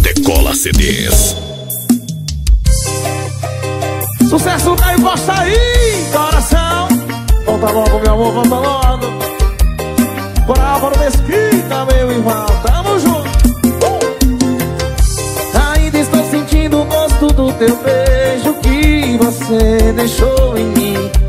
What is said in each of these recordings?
Decola CDs. Sucesso da encosta aí, coração. Volta logo, meu amor, volta logo. Bravo, Mesquita, meu irmão, tamo junto. Uh. Ainda estou sentindo o gosto do teu beijo que você deixou em mim.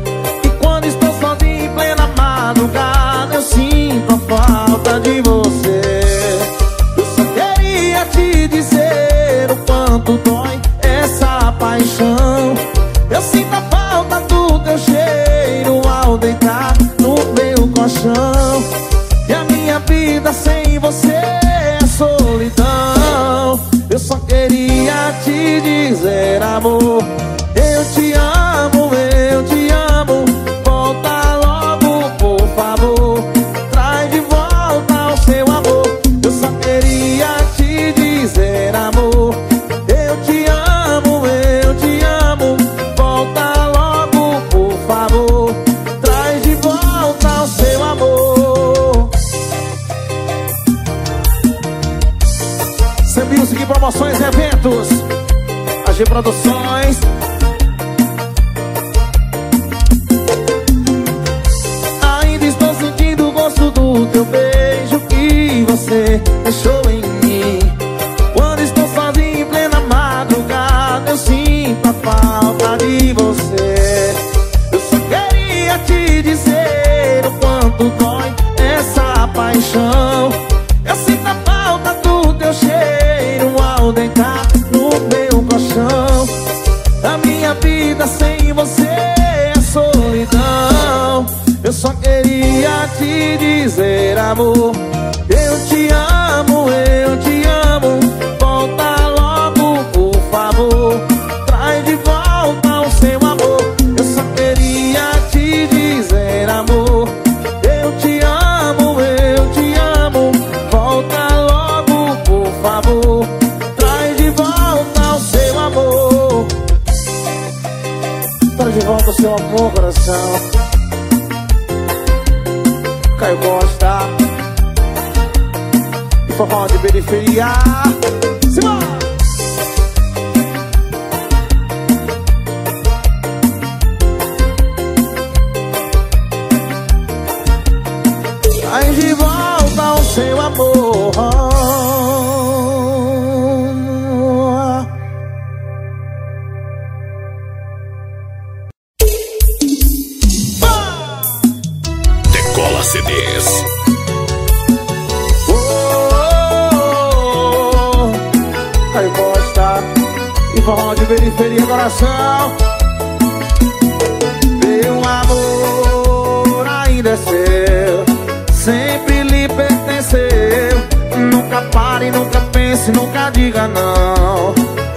nunca pense, nunca diga não.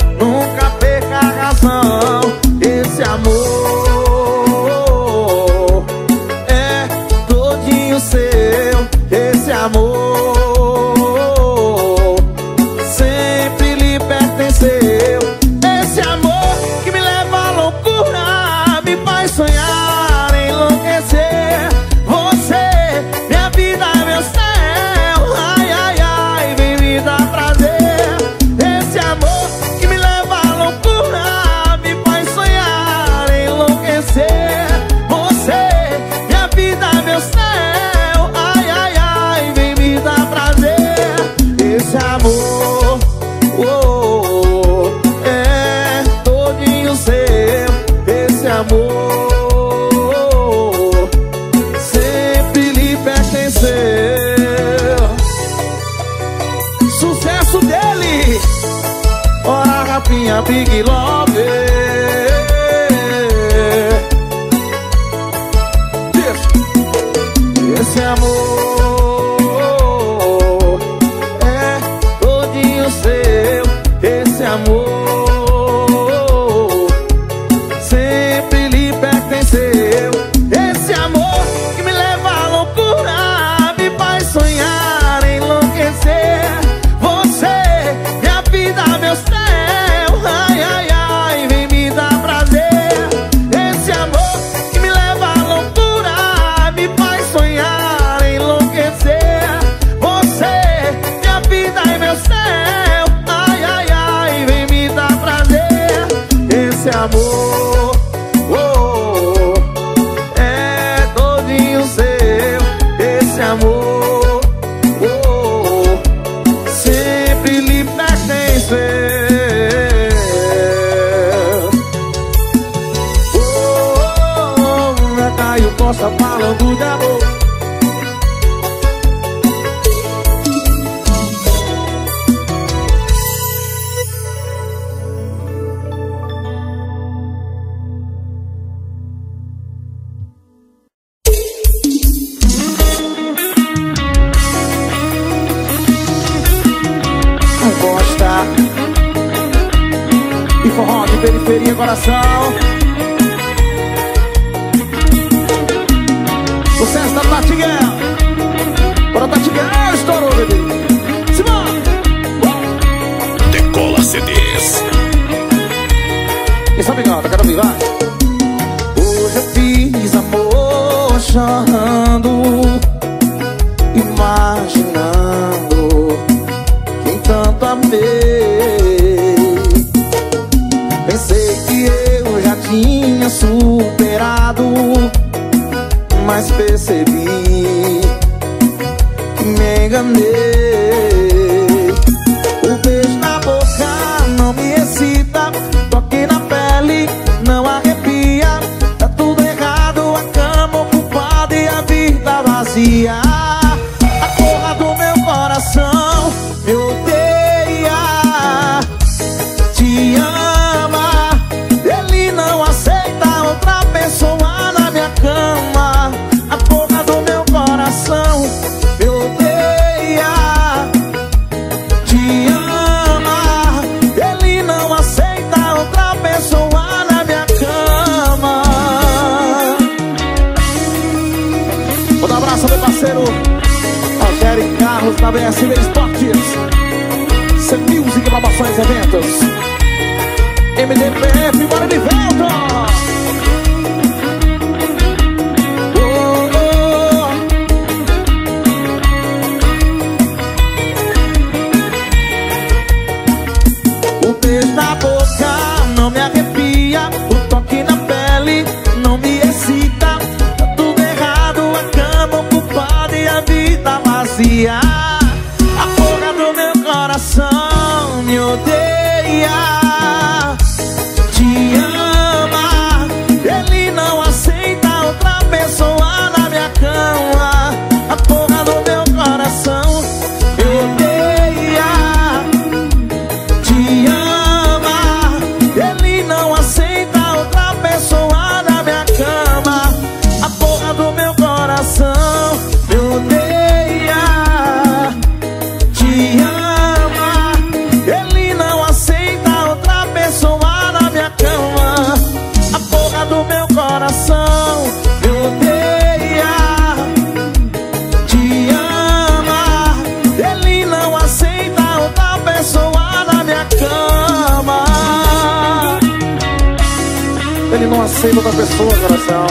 Aceita outra pessoa, coração.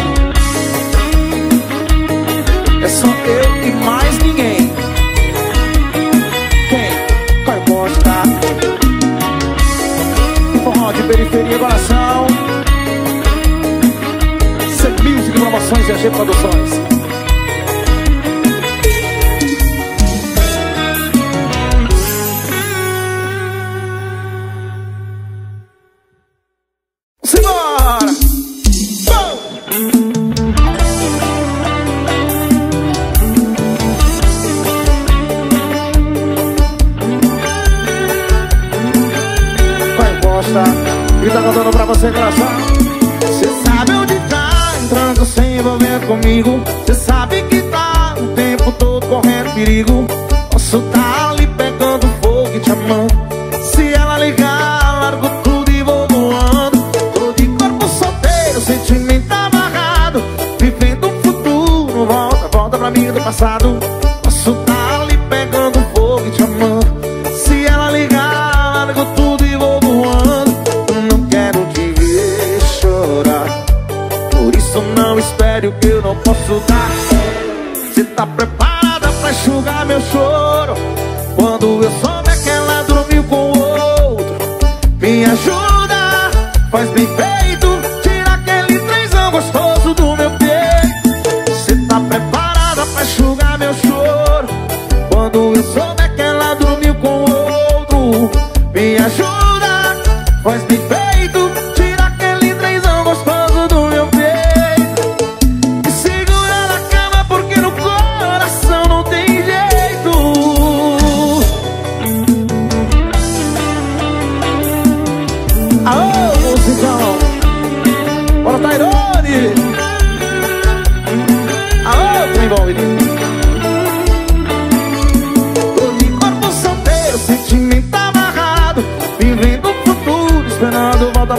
É só eu e mais ninguém. Quem? Vai mostrar Forró de periferia, coração. C Music Promoções e AG Produções você, coração. Cê sabe onde tá entrando sem envolver comigo. Cê sabe que tá o tempo todo correndo perigo. Posso tá ali pegando fogo e te amando. Se ela ligar, largo tudo e vou voando. Tô de corpo solteiro, sentimento amarrado. Vivendo um futuro, volta, volta pra mim do passado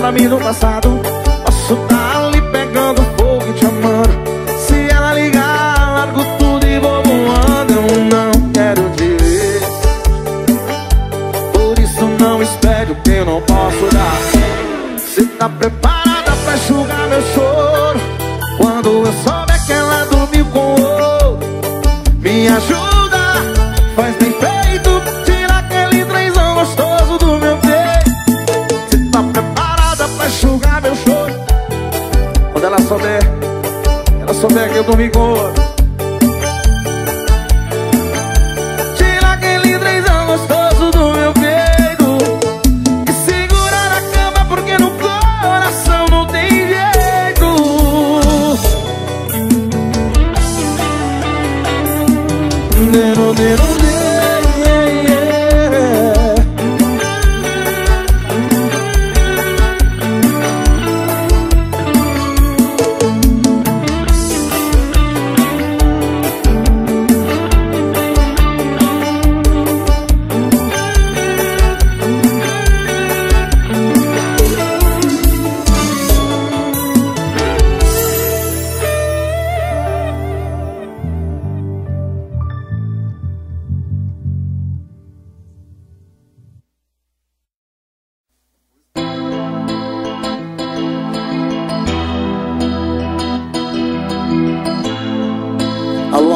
relacionamento passado.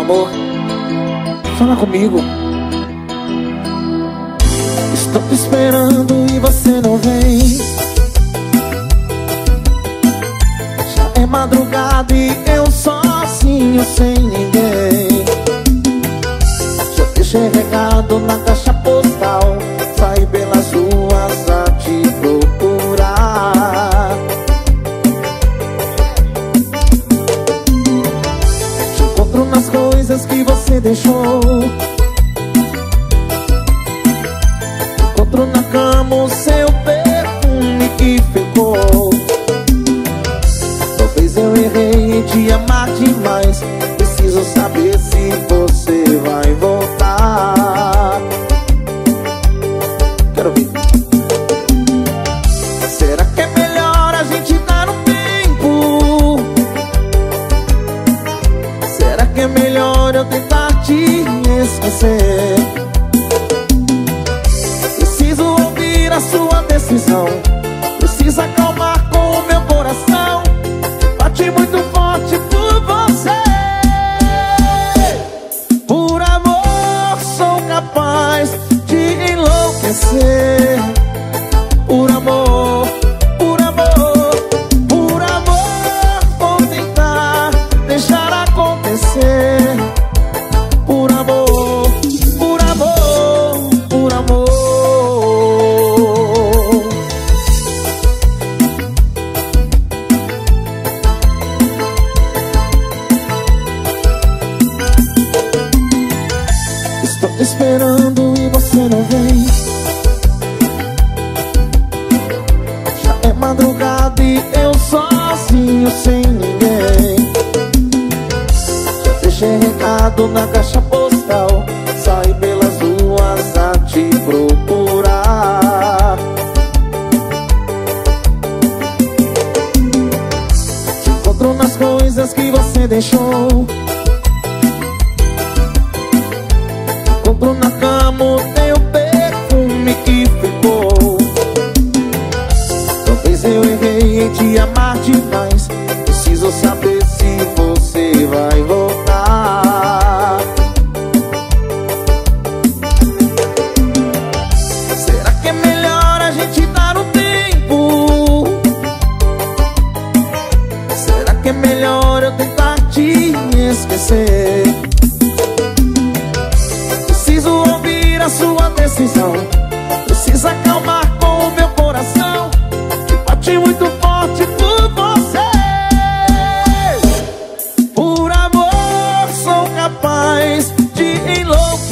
amor. Fala comigo. Estou te esperando e você não vem. Já é madrugada e eu sozinho sem ninguém. Já deixei recado na caixa postal, sai pela ruas. deixou. Encontrou na cama o seu perfume que ficou. Talvez eu errei de amar demais. Preciso saber se você vai voltar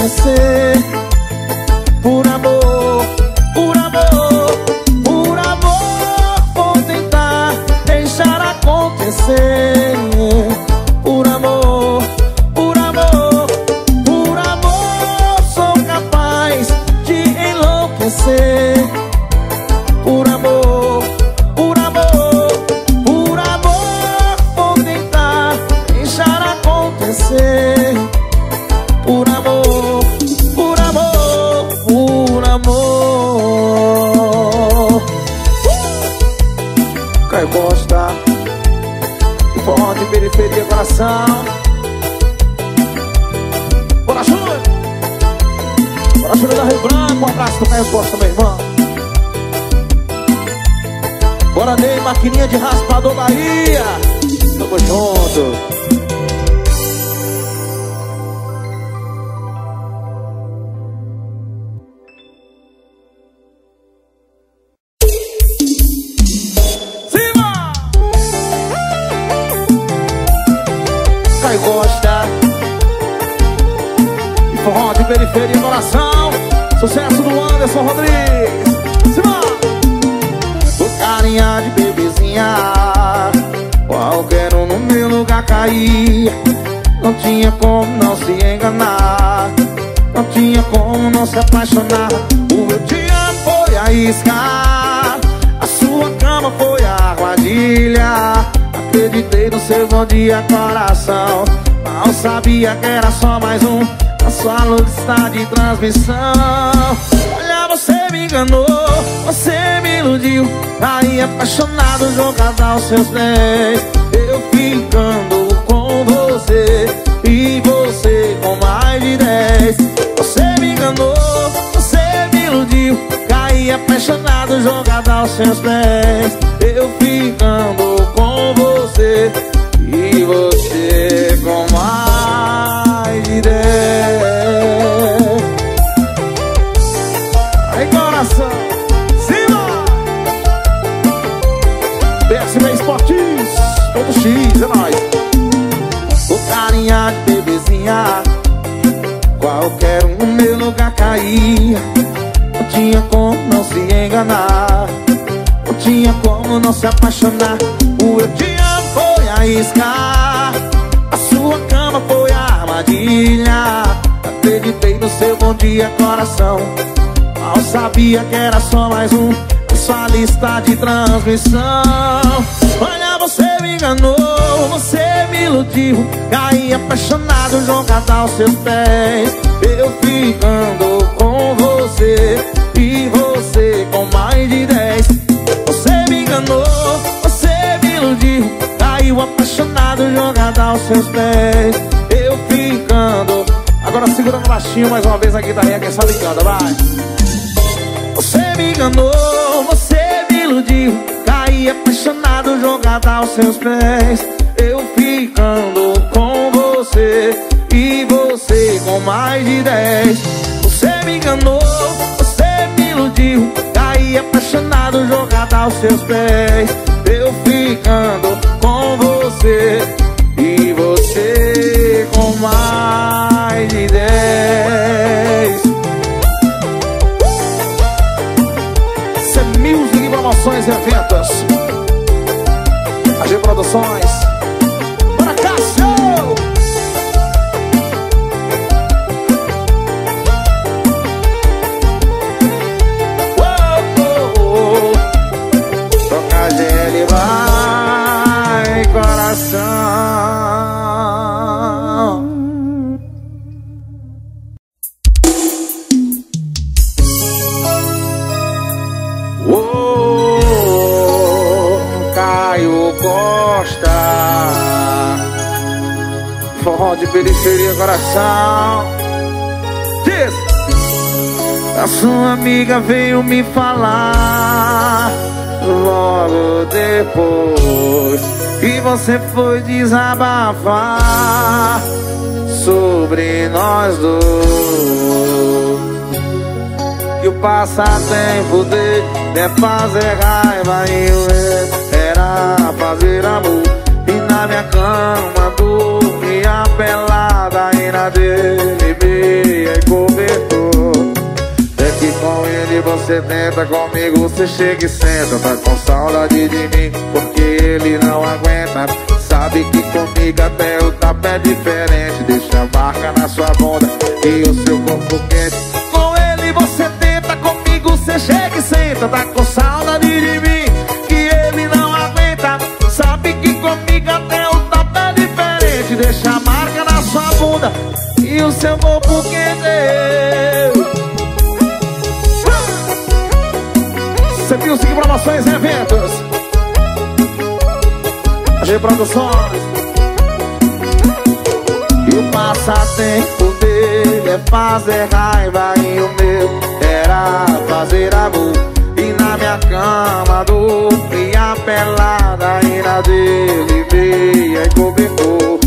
você. Tinha como não se apaixonar. O meu dia foi a isca A sua cama foi a armadilha. Acreditei no seu bom dia coração Mal sabia que era só mais um A sua luz está de transmissão. Olha, você me enganou Você me iludiu. Aí apaixonado jogado aos seus pés. Eu ficando enganou Você me iludiu. Caí apaixonado jogado aos seus pés. Eu ficando com você. E você com mais de Aí coração, cima! PSB Esportes, todo X, é Não tinha como não se enganar. Não tinha como não se apaixonar. O eu te amo foi a isca A sua cama foi a armadilha. Acreditei no seu bom dia coração. Mal sabia que era só mais um. Na Sua lista de transmissão. Olha, você me enganou Você me iludiu. Caí apaixonado, jogado aos seus pés Eu ficando com você E você com mais de dez. Você me enganou Você me iludiu Caiu apaixonado, jogado aos seus pés. Eu ficando Agora segurando baixinho mais uma vez a guitarrinha que é só ligada, vai. Você me enganou, você me iludiu Caí apaixonado, jogado aos seus pés. Eu ficando com você com mais de dez. Você me enganou, você me iludiu Caí apaixonado, jogado aos seus pés. Eu ficando com você E você com mais de dez. C Music Promoções e Eventos. AG Produções coração Diz A sua amiga veio me falar Logo depois Que você foi desabafar Sobre nós dois que o passatempo dele é fazer raiva e o era fazer amor. Minha cama dormia pelada e na dele meia e cobertor. É que com ele você tenta, comigo você chega e senta. Tá com saudade de mim, porque ele não aguenta. Sabe que comigo até o tapa é diferente. Deixa a marca na sua bunda e o seu corpo quente. Com ele você tenta, comigo você chega e senta Tá com saudade de mim E o seu corpo quente Você viu seguir promoções e eventos G Produções. E o passatempo dele é fazer raiva E o meu. Era fazer amor E na minha cama dormia pelada E na dele meia e cobertor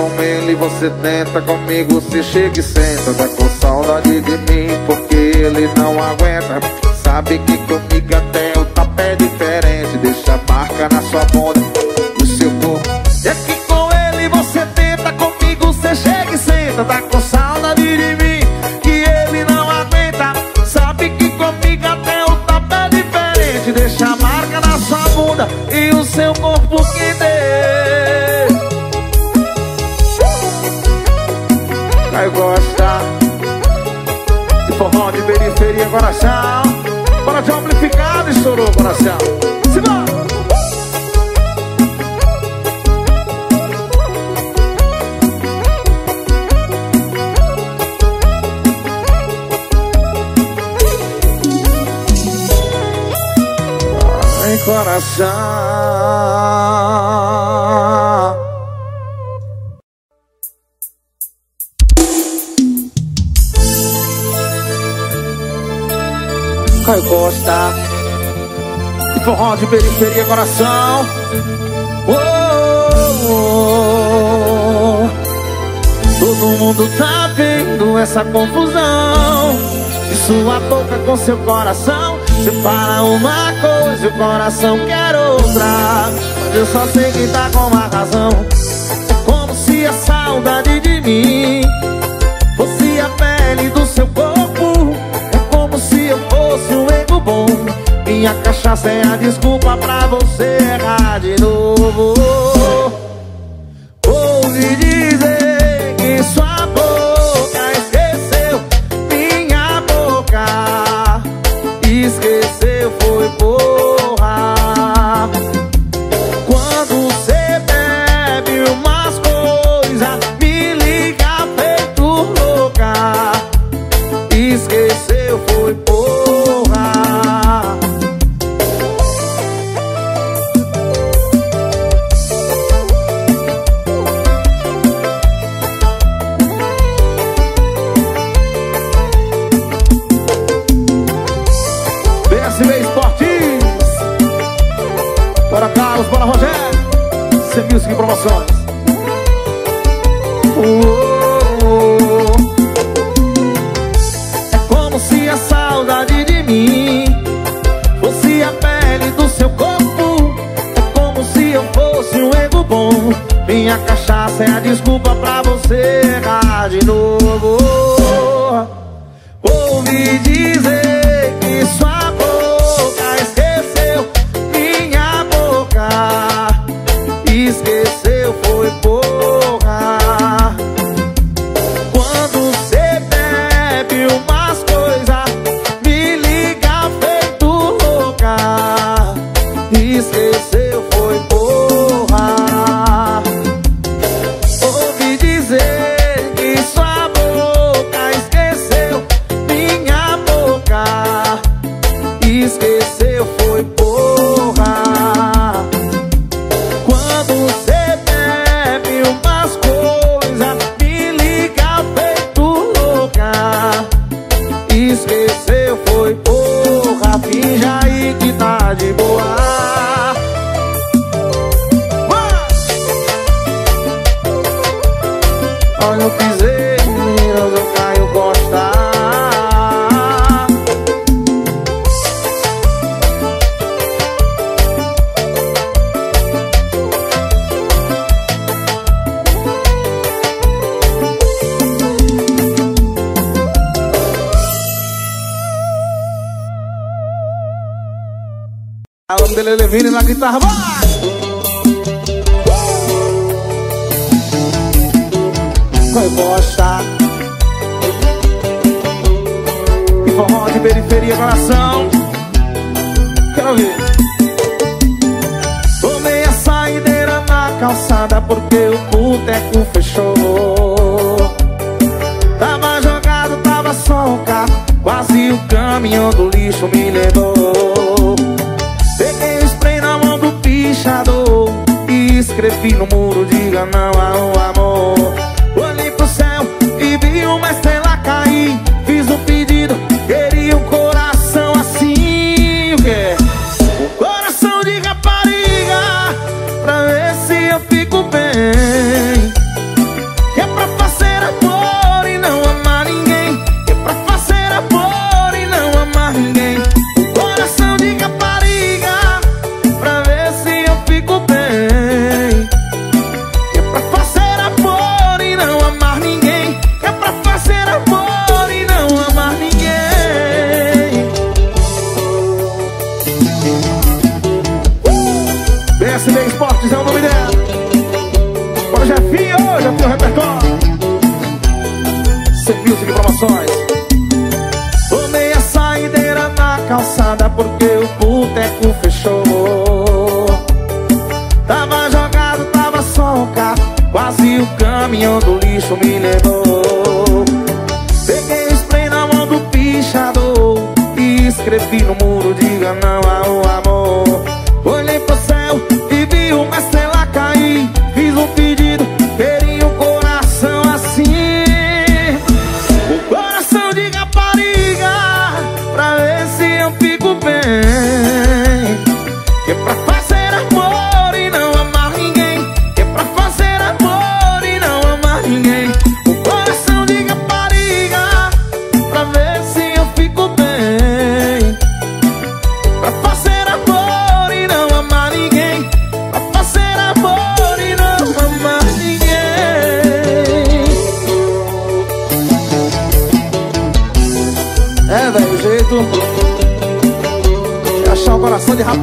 com ele você tenta, comigo você chega e senta. Tá com saudade de mim porque ele não aguenta. Sabe que comigo até o tapé é diferente. Deixa a marca na sua bunda no seu corpo. É que com ele você tenta Comigo você chega e senta. Tá com coração. Bora de amplificado, estourou o coração. Simbora! Ai, coração Costa E forró de periferia, coração. Oh, oh, oh. Todo mundo tá vendo essa confusão. De sua boca com seu coração. Fala uma coisa e o coração quer outra. Mas eu só sei que tá com uma razão. É como se a saudade de mim Fosse a pele do seu corpo É a desculpa pra você errar de novo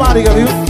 I of you.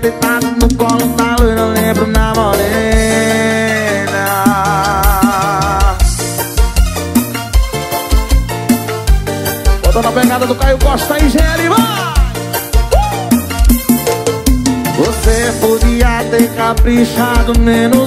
deitado no colo da loira Lembro na morena. Botando a pegada do Caio Costa e Gerivan uh! Você podia ter caprichado menos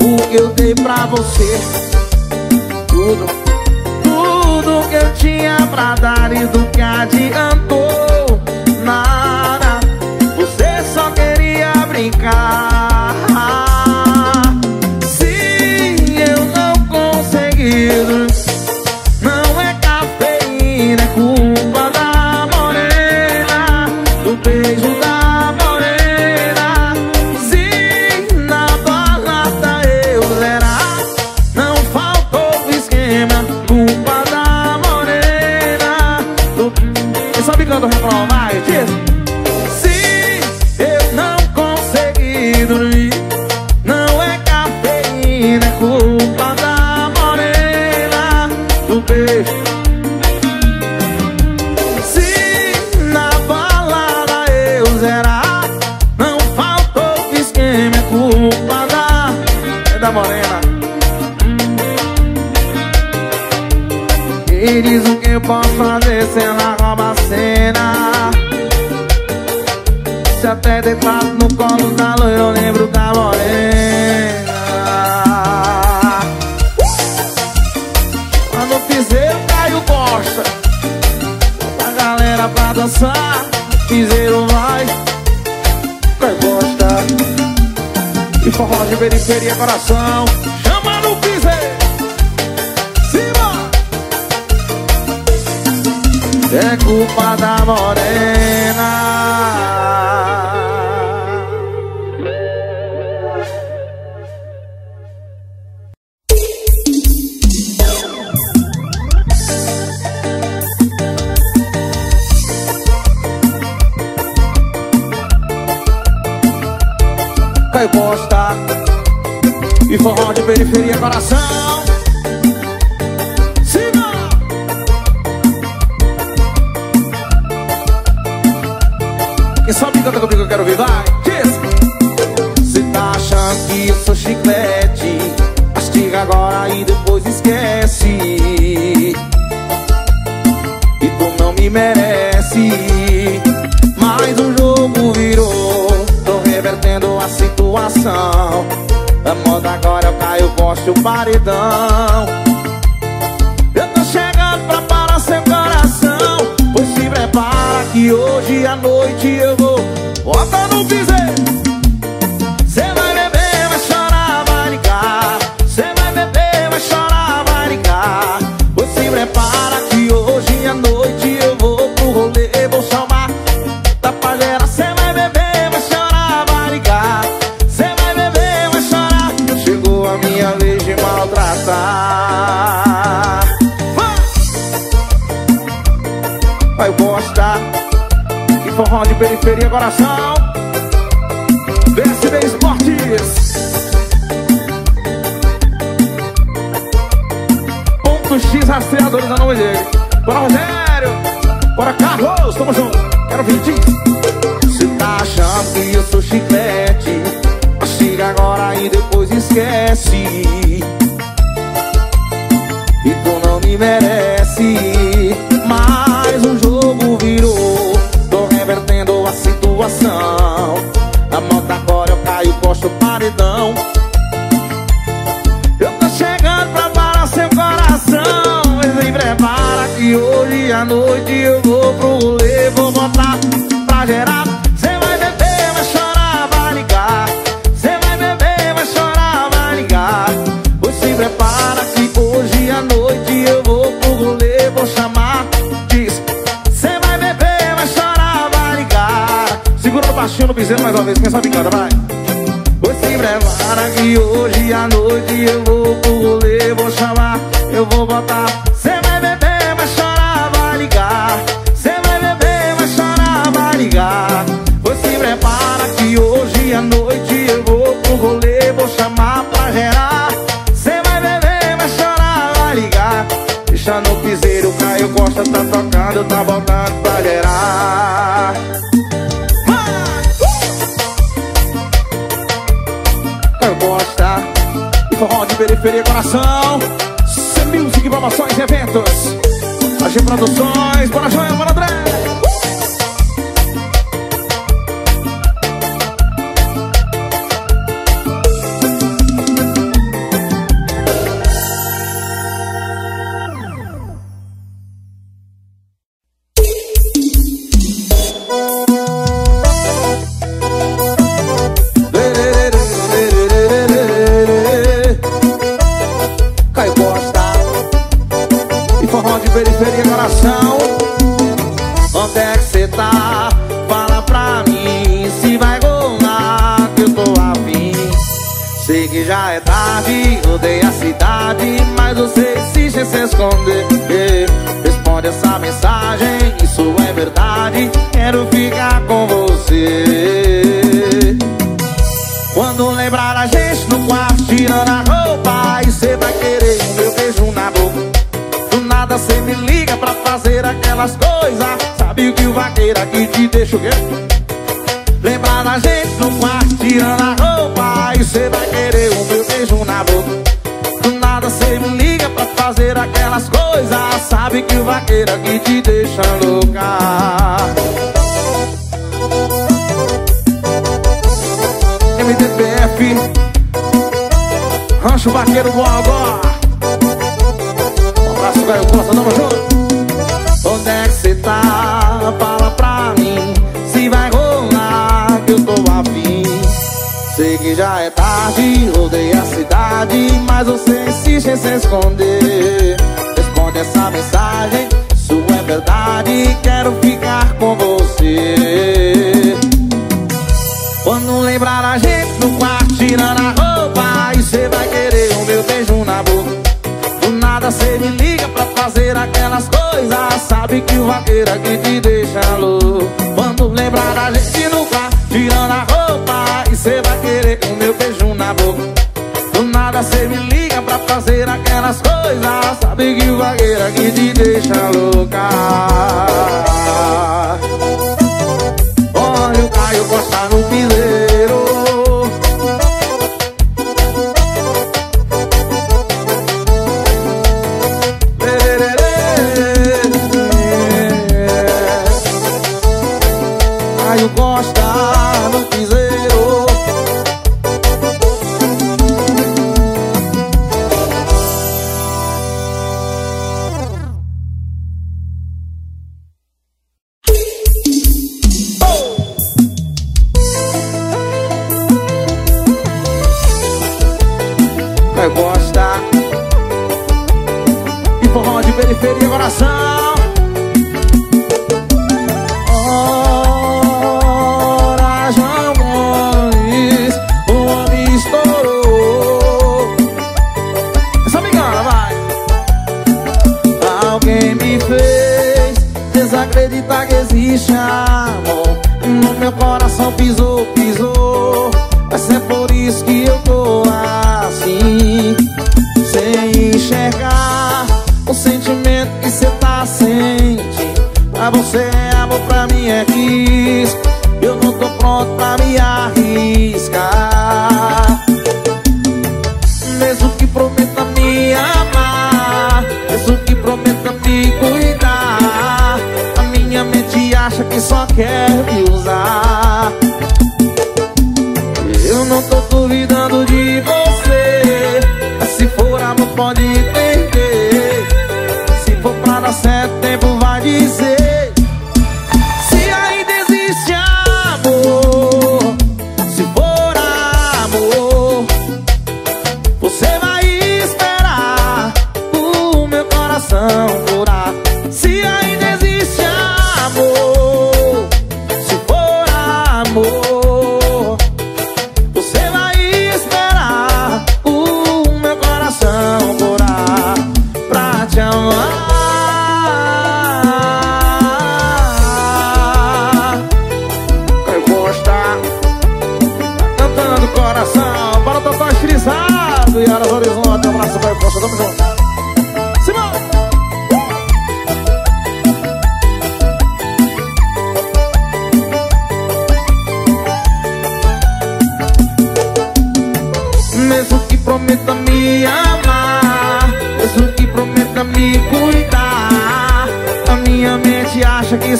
O que eu dei pra você. Tudo Tudo que eu tinha pra dar e do que adianta E só e canta comigo, eu quero ouvir, vai. Diz. Cê tá achando que eu sou chiclete Mastiga agora e depois esquece. E tu não me merece. Mas o jogo virou Tô revertendo a situação. A moda agora é caio, poste o paredão. E hoje à noite eu vou. Bota no piseiro. periferia, coração. esconder. Responde essa mensagem, isso é verdade Quero ficar com você. Quando lembrar a gente no quarto tirando a roupa E cê vai querer o meu beijo na boca. Do nada cê me liga pra fazer aquelas coisas Sabe o que o vaqueiro aqui te deixa o quê? Lembrar da gente no quarto tirando a roupa E cê vai querer um Sabe que o vaqueiro aqui te deixa louca. MDPF Rancho Vaqueiro Bogó Um abraço, Caio Costa, tamo junto. Onde é que cê tá? Fala pra mim Se vai rolar que eu tô afim. Sei que já é tarde, rodei a cidade Mas você insiste em se esconder essa mensagem. Isso é verdade, quero ficar com você. Quando lembrar a gente no quarto tirando a roupa E cê vai querer o meu beijo na boca. Do nada cê me liga pra fazer aquelas coisas Sabe que o vaqueiro aqui te deixa louco. As coisas Sabe que vagueiro que te deixa louca. você.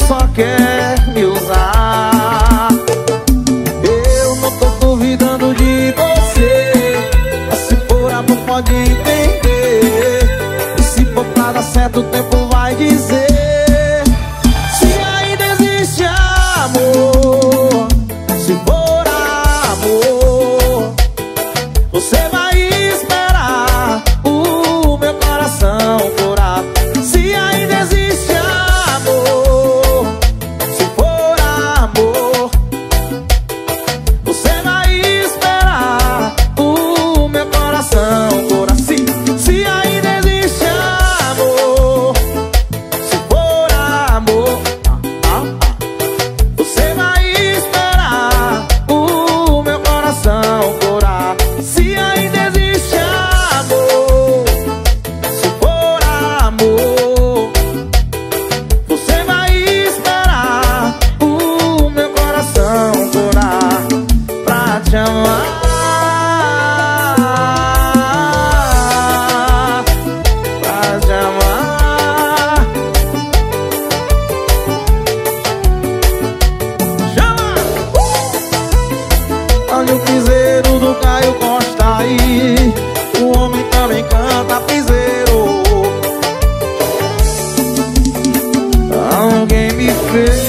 só quer baby.